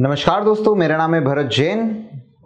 नमस्कार दोस्तों, मेरा नाम है भरत जैन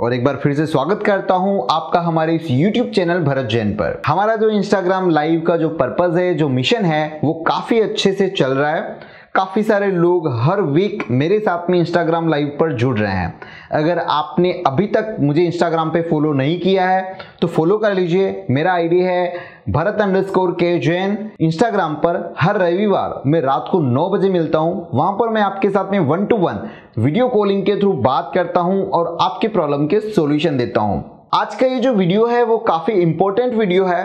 और एक बार फिर से स्वागत करता हूँ आपका हमारे इस YouTube चैनल भरत जैन पर। हमारा जो Instagram लाइव का जो पर्पज है, जो मिशन है, वो काफ़ी अच्छे से चल रहा है। काफ़ी सारे लोग हर वीक मेरे साथ में इंस्टाग्राम लाइव पर जुड़ रहे हैं। अगर आपने अभी तक मुझे इंस्टाग्राम पे फॉलो नहीं किया है तो फॉलो कर लीजिए। मेरा आईडी है भरत अंडर स्कोर के जैन इंस्टाग्राम पर हर रविवार मैं रात को 9 बजे मिलता हूँ। वहाँ पर मैं आपके साथ में one to one video calling के थ्रू बात करता हूँ और आपके प्रॉब्लम के सोल्यूशन देता हूँ। आज का ये जो वीडियो है, वो काफ़ी इंपॉर्टेंट वीडियो है।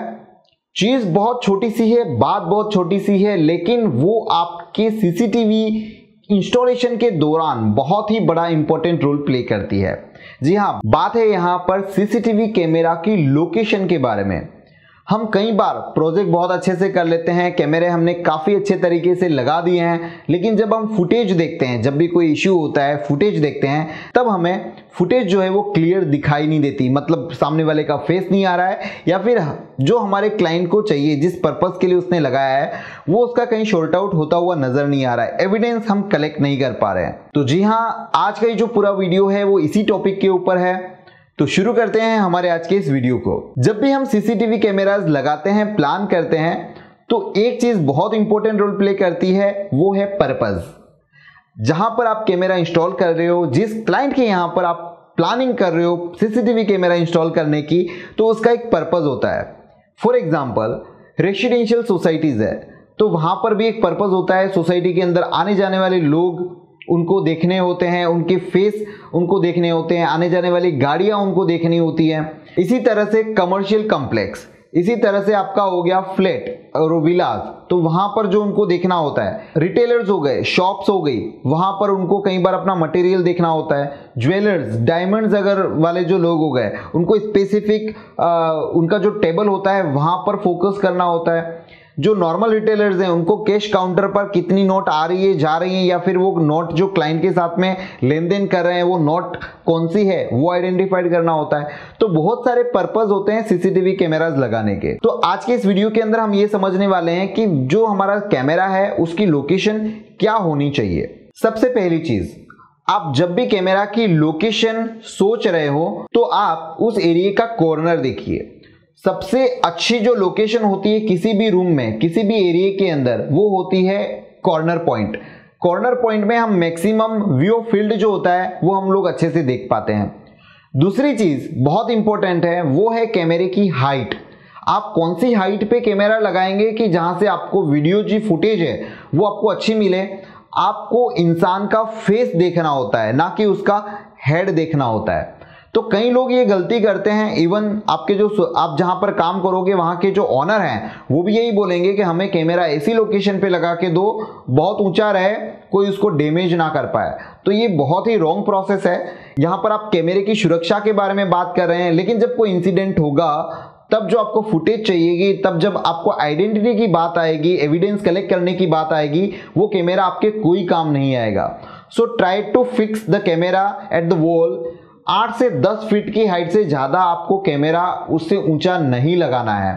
चीज़ बहुत छोटी सी है, बात बहुत छोटी सी है, लेकिन वो आपके सीसीटीवी इंस्टॉलेशन के दौरान बहुत ही बड़ा इंपॉर्टेंट रोल प्ले करती है। जी हाँ बात है यहाँ पर सीसीटीवी कैमरा की लोकेशन के बारे में। हम कई बार प्रोजेक्ट बहुत अच्छे से कर लेते हैं कैमरे हमने काफ़ी अच्छे तरीके से लगा दिए हैं, लेकिन जब हम फुटेज देखते हैं, जब भी कोई इश्यू होता है फुटेज देखते हैं, तब हमें फुटेज जो है वो क्लियर दिखाई नहीं देती। मतलब सामने वाले का फेस नहीं आ रहा है, या फिर जो हमारे क्लाइंट को चाहिए, जिस पर्पज़ के लिए उसने लगाया है, वो उसका कहीं शॉर्ट आउट होता हुआ नज़र नहीं आ रहा है। एविडेंस हम कलेक्ट नहीं कर पा रहे हैं। तो जी हाँ आज का ये जो पूरा वीडियो है, वो इसी टॉपिक के ऊपर है। तो शुरू करते हैं हमारे आज के इस वीडियो को। जब भी हम सीसीटीवी कैमराज लगाते हैं प्लान करते हैं तो एक चीज़ बहुत इंपॉर्टेंट रोल प्ले करती है, वो है पर्पज जहाँ पर आप कैमरा इंस्टॉल कर रहे हो, जिस क्लाइंट के यहाँ पर आप प्लानिंग कर रहे हो सीसीटीवी कैमरा इंस्टॉल करने की तो उसका एक पर्पज होता है। फॉर एग्ज़ाम्पल रेसिडेंशियल सोसाइटीज है तो वहाँ पर भी एक पर्पज होता है सोसाइटी के अंदर आने जाने वाले लोग उनको देखने होते हैं, उनके फेस उनको देखने होते हैं, आने जाने वाली गाड़ियाँ उनको देखनी होती हैं। इसी तरह से कमर्शियल कम्प्लेक्स इसी तरह से आपका हो गया फ्लैट और विलास तो वहाँ पर जो उनको देखना होता है रिटेलर्स हो गए शॉप्स हो गई, वहाँ पर उनको कई बार अपना मटेरियल देखना होता है। ज्वेलर्स डायमंड्स अगर वाले जो लोग हो गए, उनको स्पेसिफिक उनका जो टेबल होता है, वहाँ पर फोकस करना होता है। जो नॉर्मल रिटेलर्स हैं, उनको कैश काउंटर पर कितनी नोट आ रही है, जा रही है, या फिर वो नोट जो क्लाइंट के साथ में लेन देन कर रहे हैं, वो नोट कौन सी है, वो आइडेंटिफाइड करना होता है। तो बहुत सारे पर्पज होते हैं सीसीटीवी कैमराज लगाने के। तो आज के इस वीडियो के अंदर हम ये समझने वाले हैं कि जो हमारा कैमरा है, उसकी लोकेशन क्या होनी चाहिए। सबसे पहली चीज़, आप जब भी कैमरा की लोकेशन सोच रहे हो तो आप उस एरिया का कॉर्नर देखिए। सबसे अच्छी जो लोकेशन होती है किसी भी रूम में, किसी भी एरिया के अंदर, वो होती है कॉर्नर पॉइंट कॉर्नर पॉइंट में हम मैक्सिमम व्यू फ़ील्ड जो होता है, वो हम लोग अच्छे से देख पाते हैं. दूसरी चीज़ बहुत इंपॉर्टेंट है, वो है कैमरे की हाइट आप कौन सी हाइट पे कैमरा लगाएँगे कि जहाँ से आपको वीडियो जी फुटेज है, वो आपको अच्छी मिले? आपको इंसान का फेस देखना होता है, ना कि उसका हेड देखना होता है. तो कई लोग ये गलती करते हैं इवन आपके जो आप जहाँ पर काम करोगे, वहाँ के जो ऑनर हैं, वो भी यही बोलेंगे कि हमें कैमरा ऐसी लोकेशन पे लगा के दो, बहुत ऊँचा रहे, कोई उसको डैमेज ना कर पाए। तो ये बहुत ही रॉन्ग प्रोसेस है। यहाँ पर आप कैमरे की सुरक्षा के बारे में बात कर रहे हैं, लेकिन जब कोई इंसिडेंट होगा, तब जो आपको फुटेज चाहिएगी, तब जब आपको आइडेंटिटी की बात आएगी एविडेंस कलेक्ट करने की बात आएगी, वो कैमरा आपके कोई काम नहीं आएगा। So try to fix the camera at the wall आठ से दस फीट की हाइट से ज़्यादा आपको कैमरा उससे ऊँचा नहीं लगाना है।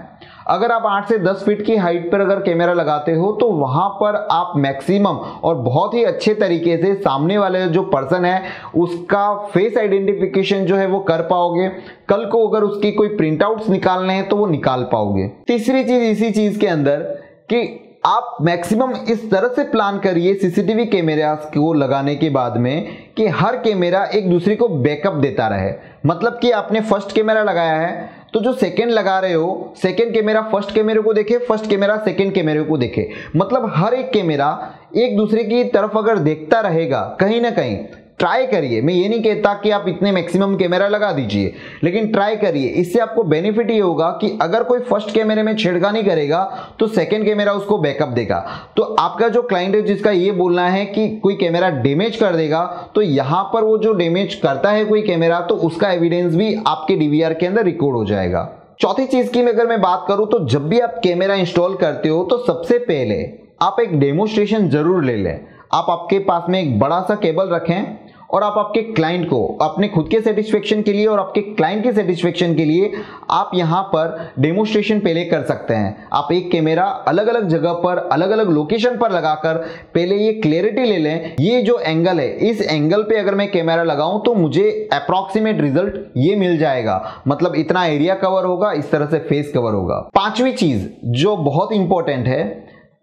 अगर आप आठ से दस फीट की हाइट पर अगर कैमरा लगाते हो तो वहाँ पर आप मैक्सिमम और बहुत ही अच्छे तरीके से सामने वाले जो पर्सन है, उसका फेस आइडेंटिफिकेशन जो है वो कर पाओगे। कल को अगर उसकी कोई प्रिंटआउट्स निकालने हैं तो वो निकाल पाओगे। तीसरी चीज़ इसी चीज़ के अंदर कि आप मैक्सिमम इस तरह से प्लान करिए सीसीटीवी कैमरा को लगाने के बाद में कि हर कैमरा एक दूसरे को बैकअप देता रहे। मतलब कि आपने फ़र्स्ट कैमरा लगाया है तो जो सेकंड लगा रहे हो सेकंड कैमरा फ़र्स्ट कैमरे को देखे फ़र्स्ट कैमरा सेकंड कैमरे को देखे। मतलब हर एक कैमरा एक दूसरे की तरफ़ अगर देखता रहेगा, कहीं ना कहीं ट्राई करिए। मैं ये नहीं कहता कि आप इतने मैक्सिमम कैमरा लगा दीजिए, लेकिन ट्राई करिए। इससे आपको बेनिफिट ये होगा कि अगर कोई फ़र्स्ट कैमरे में छेड़खानी करेगा तो सेकंड कैमरा उसको बैकअप देगा। तो आपका जो क्लाइंट है, जिसका ये बोलना है कि कोई कैमरा डैमेज कर देगा तो यहाँ पर वो जो डैमेज करता है कोई कैमरा तो उसका एविडेंस भी आपके डीवीआर के अंदर रिकॉर्ड हो जाएगा। चौथी चीज़ की अगर मैं बात करूँ तो जब भी आप कैमरा इंस्टॉल करते हो तो सबसे पहले आप एक डेमोस्ट्रेशन ज़रूर ले लें। आप आपके पास में एक बड़ा सा केबल रखें और आप आपके क्लाइंट को, अपने खुद के सेटिस्फेक्शन के लिए और आपके क्लाइंट के सेटिस्फेक्शन के लिए आप यहाँ पर डेमोस्ट्रेशन पहले कर सकते हैं। आप एक कैमरा अलग अलग जगह पर अलग अलग लोकेशन पर लगाकर पहले ये क्लियरिटी ले लें। ये जो एंगल है, इस एंगल पे अगर मैं कैमरा लगाऊँ तो मुझे अप्रॉक्सीमेट रिज़ल्ट ये मिल जाएगा। मतलब इतना एरिया कवर होगा, इस तरह से फेस कवर होगा। पांचवी चीज़ जो बहुत इंपॉर्टेंट है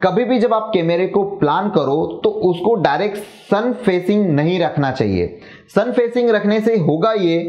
कभी भी जब आप कैमरे को प्लान करो तो उसको डायरेक्ट सन फेसिंग नहीं रखना चाहिए। सन फेसिंग रखने से होगा ये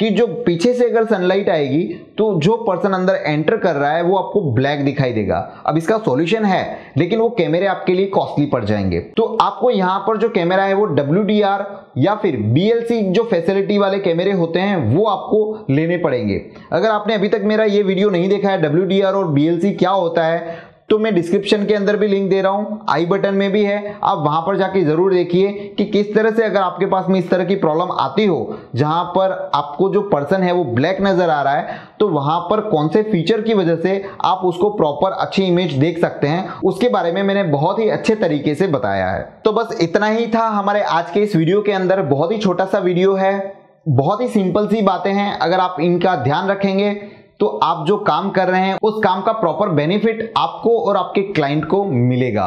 कि जो पीछे से अगर सनलाइट आएगी तो जो पर्सन अंदर एंटर कर रहा है, वो आपको ब्लैक दिखाई देगा। अब इसका सॉल्यूशन है, लेकिन वो कैमरे आपके लिए कॉस्टली पड़ जाएँगे। तो आपको यहाँ पर जो कैमरा है, वो डब्ल्यूडीआर या फिर BLC जो फैसिलिटी वाले कैमरे होते हैं, वो आपको लेने पड़ेंगे। अगर आपने अभी तक मेरा ये वीडियो नहीं देखा है डब्ल्यूडीआर और BLC क्या होता है तो मैं डिस्क्रिप्शन के अंदर भी लिंक दे रहा हूँ। आई बटन में भी है। आप वहाँ पर जाके ज़रूर देखिए कि किस तरह से अगर आपके पास में इस तरह की प्रॉब्लम आती हो, जहाँ पर आपको जो पर्सन है वो ब्लैक नज़र आ रहा है तो वहाँ पर कौन से फीचर की वजह से आप उसको प्रॉपर अच्छी इमेज देख सकते हैं, उसके बारे में मैंने बहुत ही अच्छे तरीके से बताया है। तो बस इतना ही था हमारे आज के इस वीडियो के अंदर। बहुत ही छोटा सा वीडियो है। बहुत ही सिंपल सी बातें हैं। अगर आप इनका ध्यान रखेंगे तो आप जो काम कर रहे हैं, उस काम का प्रॉपर बेनिफिट आपको और आपके क्लाइंट को मिलेगा।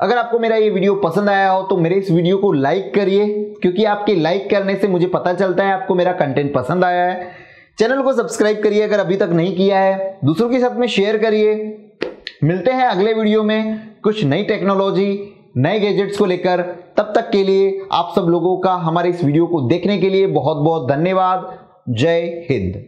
अगर आपको मेरा ये वीडियो पसंद आया हो तो मेरे इस वीडियो को लाइक करिए, क्योंकि आपके लाइक करने से मुझे पता चलता है, आपको मेरा कंटेंट पसंद आया है। चैनल को सब्सक्राइब करिए अगर अभी तक नहीं किया है। दूसरों के साथ में शेयर करिए। मिलते हैं अगले वीडियो में कुछ नई टेक्नोलॉजी नए गैजेट्स को लेकर। तब तक के लिए आप सब लोगों का हमारे इस वीडियो को देखने के लिए बहुत बहुत धन्यवाद। जय हिंद।